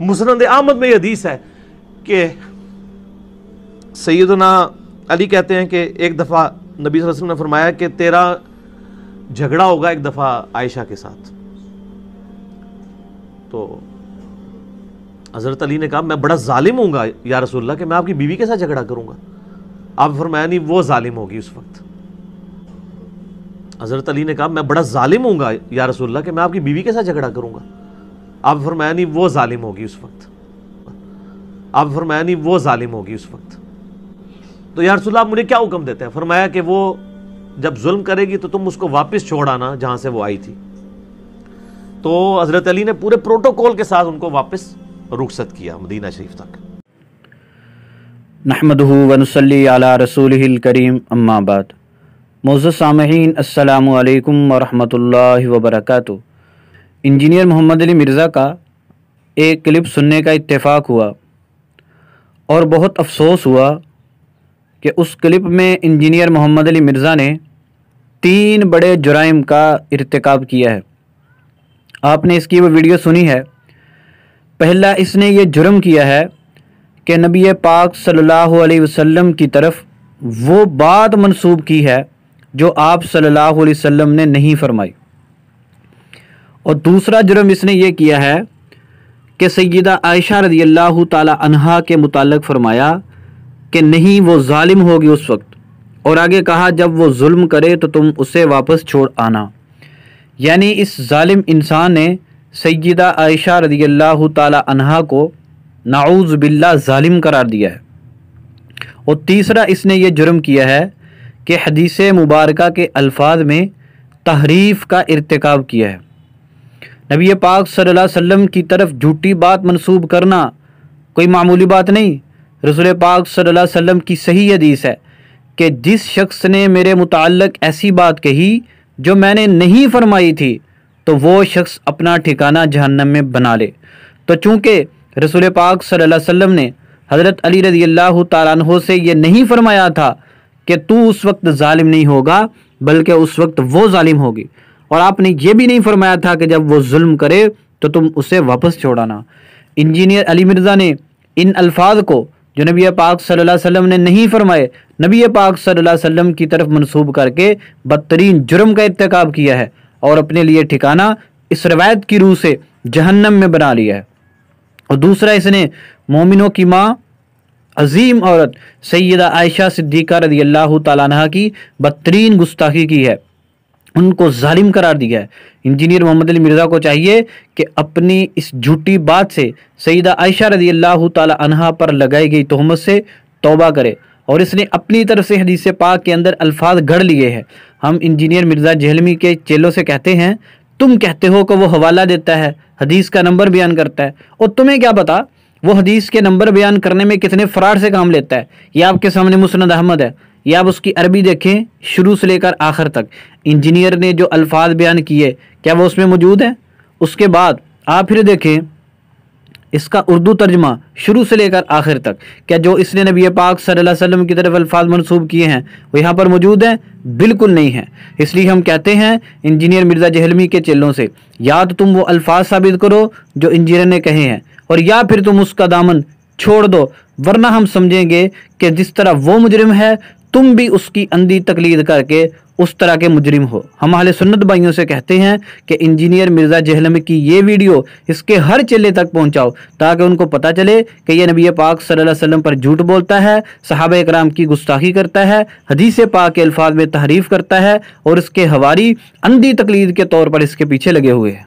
मुसरद अहमद में हदीस है कि सैदना अली कहते हैं कि एक दफ़ा नबी वसल्लम ने फरमाया कि तेरा झगड़ा होगा एक दफ़ा आयशा के साथ। तो हज़रत अली ने कहा, मैं बड़ा जालिम हूँगा या रसोल्ला कि मैं आपकी बीवी के साथ झगड़ा करूँगा। आप फरमाया, नहीं, वो जालिम होगी उस वक्त। हज़रत अली ने कहा, मैं बड़ा जालिम हूँ या रसोल्ला कि मैं आपकी बीवी के साथ झगड़ा करूँगा। आप फरमाया, नहीं, वो जालिम होगी उस वक्त। आप फरमाया, नहीं, वो जालिम होगी उस वक्त। तो यार रसुल्ला आप मुझे क्या हुक्म देते हैं? फरमाया कि वो जब जुल्म करेगी तो तुम उसको वापस छोड़ आना जहाँ से वो आई थी। तो हज़रत अली ने पूरे प्रोटोकॉल के साथ उनको वापस रुखसत किया मदीना शरीफ तक। नहमदहू वनसली रसूल करीम अम्माबाद मौज़ सामहीन असलकम वरहमल वबरकatuh इंजीनियर मोहम्मद अली मिर्ज़ा का एक क्लिप सुनने का इत्तेफाक हुआ और बहुत अफसोस हुआ कि उस क्लिप में इंजीनियर मोहम्मद अली मिर्ज़ा ने तीन बड़े जुराइम का इरतकब किया है। आपने इसकी वो वीडियो सुनी है। पहला इसने ये जुर्म किया है कि नबी पाक सल्लल्लाहु अलैहि वसल्लम की तरफ़ वो बात मंसूब की है जो आप सल्लल्लाहु अलैहि वसल्लम ने नहीं फरमाई। और दूसरा जुर्म इसने ये किया है कि सैदा आयशा रदी अल्लाह तहा के मुतालक फरमाया कि नहीं, वो ालिम होगी उस वक्त। और आगे कहा, जब वो जुल्म करे तो तुम उसे वापस छोड़ आना। यानी इस ालिम इंसान ने सैदा आयशा रदी अल्लाह तहा को नाऊज़ बिल्ला ालिम करार दिया है। और तीसरा इसने ये जुर्म किया है कि हदीस मुबारक के अल्फाज में तहरीफ़ का इरतकब किया है। नबी पाक सल्लल्लाहु अलैहि वसल्लम की तरफ़ झूठी बात मनसूब करना कोई मामूली बात नहीं। रसूल पाक सल्लल्लाहु अलैहि वसल्लम की सही हदीस है कि जिस शख्स ने मेरे मुताल्लक ऐसी बात कही जो मैंने नहीं फरमाई थी तो वो शख्स अपना ठिकाना जहन्नम में बना ले। तो चूँकि रसूल पाक सल्लल्लाहु अलैहि ने हज़रत अली रज़ी अल्लाह तहो से ये नहीं फरमाया था कि तू उस वक्त ालिम नहीं होगा, बल्कि उस वक्त वो ालिम होगी। और आपने ये भी नहीं फरमाया था कि जब वो जुल्म करे तो तुम उसे वापस छोड़ाना। इंजीनियर अली मिर्ज़ा ने इन अल्फाज को जो नबी पाक सल्लल्लाहु अलैहि वसल्लम ने नहीं फरमाए, नबी पाक सल्लल्लाहु अलैहि वसल्लम की तरफ़ मनसूब करके बदतरीन जुर्म का इरतकब किया है और अपने लिए ठिकाना इस रवायत की रूह से जहन्नम में बना लिया है। और दूसरा इसने मोमिनों की माँ अजीम औरत सैदा आयशा सिद्दीक़ा रदी अल्लाह तह की बदतरीन गुस्ताखी की है। उनको जालिम करार दिया है। इंजीनियर मोहम्मद अली मिर्ज़ा को चाहिए कि अपनी इस झूठी बात से सईदा आयशा रज़ी अल्लाह तहा पर लगाई गई तहमत से तोबा करे और इसने अपनी तरफ़ से हदीस पाक के अंदर अल्फाज गढ़ लिए हैं। हम इंजीनियर मिर्ज़ा जहलमी के चेलों से कहते हैं, तुम कहते हो कि वो हवाला देता है, हदीस का नंबर बयान करता है। और तुम्हें क्या पता, वो हदीस के नंबर बयान करने में कितने फ़रार से काम लेता है? ये आपके सामने मुसनद अहमद है। या आप उसकी अरबी देखें, शुरू से लेकर आखिर तक। इंजीनियर ने जो अल्फाज बयान किए, क्या वो उसमें मौजूद है? उसके बाद आप फिर देखें, इसका उर्दू तर्जमा शुरू से लेकर आखिर तक। क्या जो इसने नबी पाक सल्लल्लाहु अलैहि वसल्लम की तरफ़ अल्फाज मनसूब किए हैं, वो यहाँ पर मौजूद हैं? बिल्कुल नहीं है। इसलिए हम कहते हैं, इंजीनियर मिर्ज़ा जहलमी के चेलों से, या तो तुम वो अल्फाज साबित करो, जो इंजीनियर ने कहे हैं, और या फिर तुम उसका दामन छोड़ दो, वरना हम समझेंगे कि जिस तरह वो मुजरिम है तुम भी उसकी अंधी तकलीद करके उस तरह के मुजरिम हो। हम हाल सुन्नत भाइयों से कहते हैं कि इंजीनियर मिर्ज़ा जहलम की ये वीडियो इसके हर चेले तक पहुंचाओ, ताकि उनको पता चले कि यह नबी पाक सल्लल्लाहु अलैहि वसल्लम पर झूठ बोलता है, सहाब कराम की गुस्ताखी करता है, हदीस पाक के अल्फाज में तहरीफ करता है और इसके हवारी अंधी तकलीद के तौर पर इसके पीछे लगे हुए हैं।